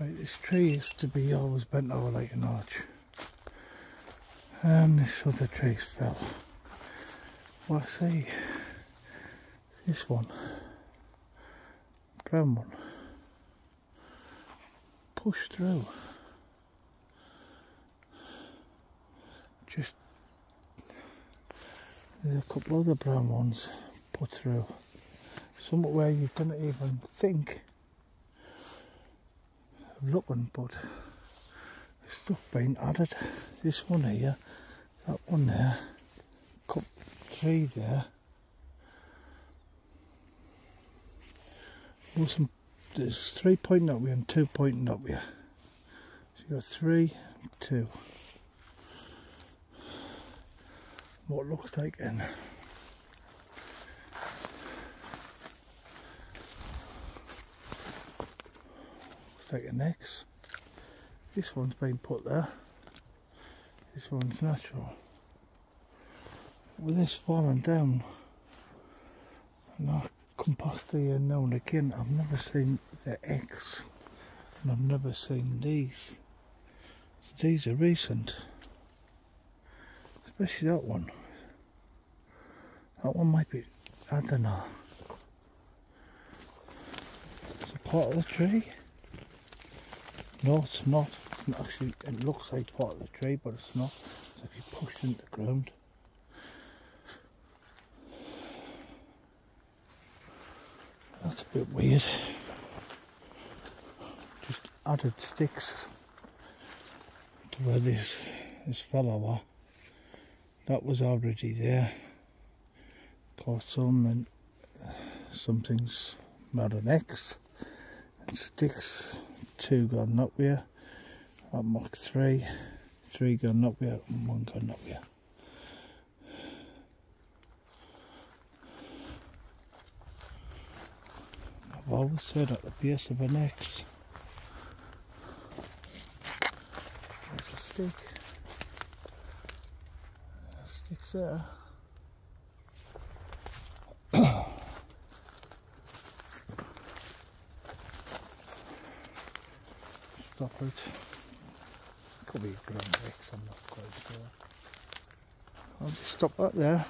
Right, this tree used to be always bent over like an arch. And this other trees fell. Well, I see, this one, brown one, Push through. Just, there's a couple other brown ones put through. Somewhere where you didn't even think looking, but stuff being added. This one here, that one there, cup three there. There's three pointing up here and two pointing up here. So you got three, two. What looks like in. Like an X. This one's been put there. This one's natural. With this falling down, and I come past here now and again, I've never seen the X, and I've never seen these. So these are recent, especially that one. That one might be, I don't know. It's a part of the tree. No, it's not. Actually, it looks like part of the tree, but it's not. It's if you push into the ground. That's a bit weird. Just added sticks to where this this fellow was. That was already there. Caught some uh, and something's not an X. And sticks two gone up here. That Mach 3, three gone up here and one gone up here. I've always said at the base of an X. There's a stick. Sticks there. Stop it. Could be X, I'm not quite sure. I'll just stop that there.